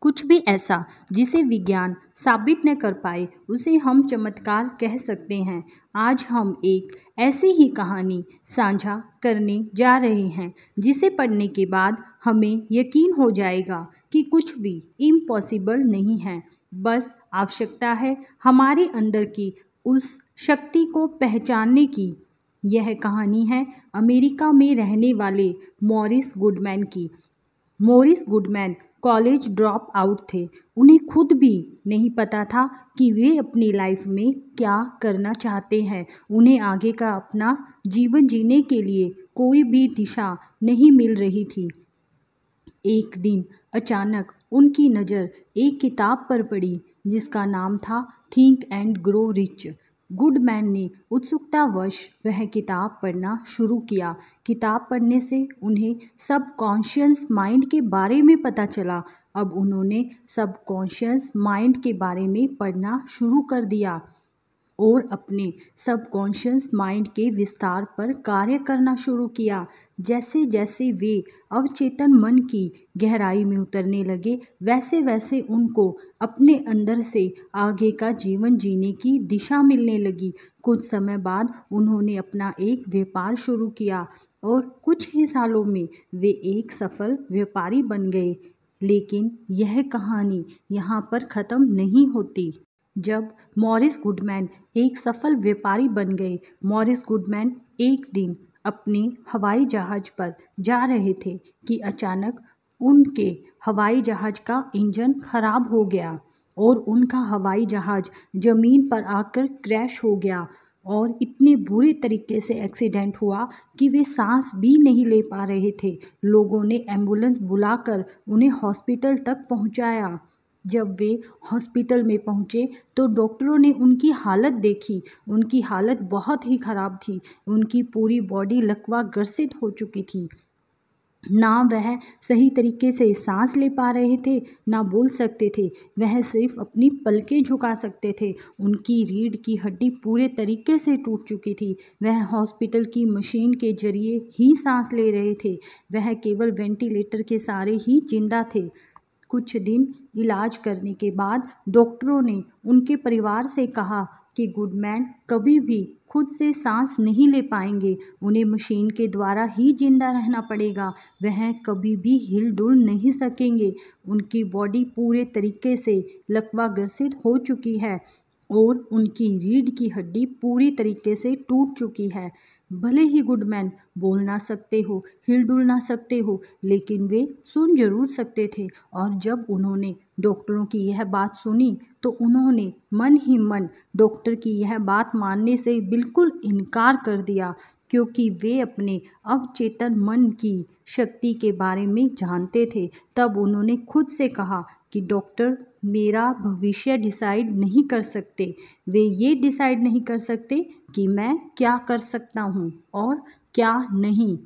कुछ भी ऐसा जिसे विज्ञान साबित न कर पाए, उसे हम चमत्कार कह सकते हैं। आज हम एक ऐसी ही कहानी साझा करने जा रहे हैं, जिसे पढ़ने के बाद हमें यकीन हो जाएगा कि कुछ भी इम्पॉसिबल नहीं है। बस आवश्यकता है हमारे अंदर की उस शक्ति को पहचानने की। यह कहानी है अमेरिका में रहने वाले मॉरिस गुडमैन की। Maurice Goodman college drop out थे। उन्हें खुद भी नहीं पता था कि वे अपनी लाइफ में क्या करना चाहते हैं। उन्हें आगे का अपना जीवन जीने के लिए कोई भी दिशा नहीं मिल रही थी। एक दिन अचानक उनकी नज़र एक किताब पर पड़ी, जिसका नाम था, Think and Grow Rich. Goodman ने उत्सुकतावश वह किताब पढ़ना शुरू किया। किताब पढ़ने से उन्हें सब कॉन्शियस माइंड के बारे में पता चला। अब उन्होंने सब कॉन्शियस माइंड के बारे में पढ़ना शुरू कर दिया। और अपने सबकॉन्शियस माइंड के विस्तार पर कार्य करना शुरू किया। जैसे जैसे वे अवचेतन मन की गहराई में उतरने लगे वैसे वैसे उनको अपने अंदर से आगे का जीवन जीने की दिशा मिलने लगी। कुछ समय बाद उन्होंने अपना एक व्यापार शुरू किया और कुछ ही सालों में वे एक सफल व्यापारी बन गए। लेकिन यह कहानी यहाँ पर ख़त्म नहीं होती। जब मॉरिस गुडमैन एक सफल व्यापारी बन गए, मॉरिस गुडमैन एक दिन अपने हवाई जहाज़ पर जा रहे थे कि अचानक उनके हवाई जहाज़ का इंजन खराब हो गया और उनका हवाई जहाज़ ज़मीन पर आकर क्रैश हो गया और इतने बुरे तरीके से एक्सीडेंट हुआ कि वे सांस भी नहीं ले पा रहे थे। लोगों ने एंबुलेंस बुलाकर उन्हें हॉस्पिटल तक पहुँचाया। जब वे हॉस्पिटल में पहुँचे तो डॉक्टरों ने उनकी हालत देखी। उनकी हालत बहुत ही ख़राब थी। उनकी पूरी बॉडी लकवा ग्रसित हो चुकी थी। ना वह सही तरीके से सांस ले पा रहे थे, ना बोल सकते थे। वह सिर्फ़ अपनी पलकें झुका सकते थे। उनकी रीढ़ की हड्डी पूरे तरीके से टूट चुकी थी। वह हॉस्पिटल की मशीन के ज़रिए ही सांस ले रहे थे। वह केवल वेंटिलेटर के सारे ही ज़िंदा थे। कुछ दिन इलाज करने के बाद डॉक्टरों ने उनके परिवार से कहा कि गुडमैन कभी भी खुद से सांस नहीं ले पाएँगे। उन्हें मशीन के द्वारा ही ज़िंदा रहना पड़ेगा। वह कभी भी हिल डुल नहीं सकेंगे। उनकी बॉडी पूरे तरीके से लकवा ग्रसित हो चुकी है और उनकी रीढ़ की हड्डी पूरी तरीके से टूट चुकी है। भले ही गुडमैन बोल ना सकते हो हिलडुल ना सकते हो, लेकिन वे सुन ज़रूर सकते थे। और जब उन्होंने डॉक्टरों की यह बात सुनी तो उन्होंने मन ही मन डॉक्टर की यह बात मानने से बिल्कुल इनकार कर दिया, क्योंकि वे अपने अवचेतन मन की शक्ति के बारे में जानते थे। तब उन्होंने खुद से कहा कि डॉक्टर मेरा भविष्य डिसाइड नहीं कर सकते। वे ये डिसाइड नहीं कर सकते कि मैं क्या कर सकता हूँ और क्या नहीं।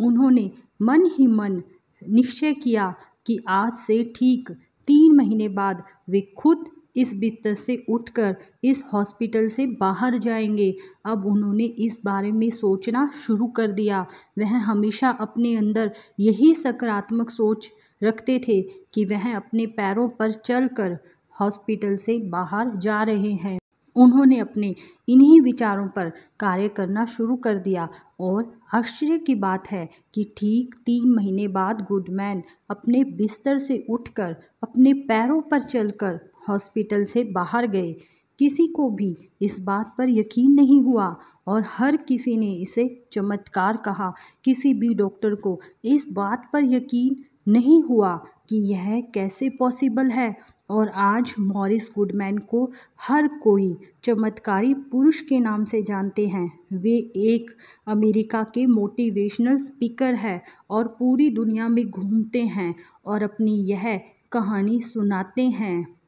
उन्होंने मन ही मन निश्चय किया कि आज से ठीक तीन महीने बाद वे खुद इस बिस्तर से उठकर इस हॉस्पिटल से बाहर जाएँगे। अब उन्होंने इस बारे में सोचना शुरू कर दिया। वह हमेशा अपने अंदर यही सकारात्मक सोच रखते थे कि वह अपने पैरों पर चलकर हॉस्पिटल से बाहर जा रहे हैं। उन्होंने अपने इन्हीं विचारों पर कार्य करना शुरू कर दिया और आश्चर्य की बात है कि ठीक तीन महीने बाद गुडमैन अपने बिस्तर से उठकर अपने पैरों पर चलकर हॉस्पिटल से बाहर गए। किसी को भी इस बात पर यकीन नहीं हुआ और हर किसी ने इसे चमत्कार कहा। किसी भी डॉक्टर को इस बात पर यकीन नहीं हुआ कि यह कैसे पॉसिबल है। और आज मॉरिस गुडमैन को हर कोई चमत्कारी पुरुष के नाम से जानते हैं। वे एक अमेरिका के मोटिवेशनल स्पीकर है और पूरी दुनिया में घूमते हैं और अपनी यह कहानी सुनाते हैं।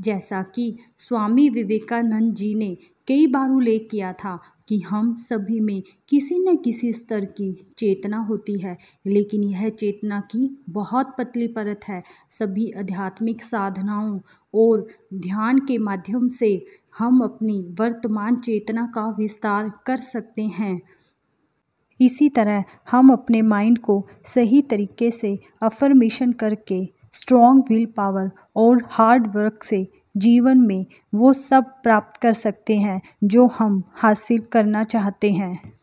जैसा कि स्वामी विवेकानंद जी ने कई बार उल्लेख किया था कि हम सभी में किसी न किसी स्तर की चेतना होती है, लेकिन यह चेतना की बहुत पतली परत है। सभी आध्यात्मिक साधनाओं और ध्यान के माध्यम से हम अपनी वर्तमान चेतना का विस्तार कर सकते हैं। इसी तरह हम अपने माइंड को सही तरीके से अफर्मेशन करके स्ट्रॉन्ग विल पावर और हार्ड वर्क से जीवन में वो सब प्राप्त कर सकते हैं जो हम हासिल करना चाहते हैं।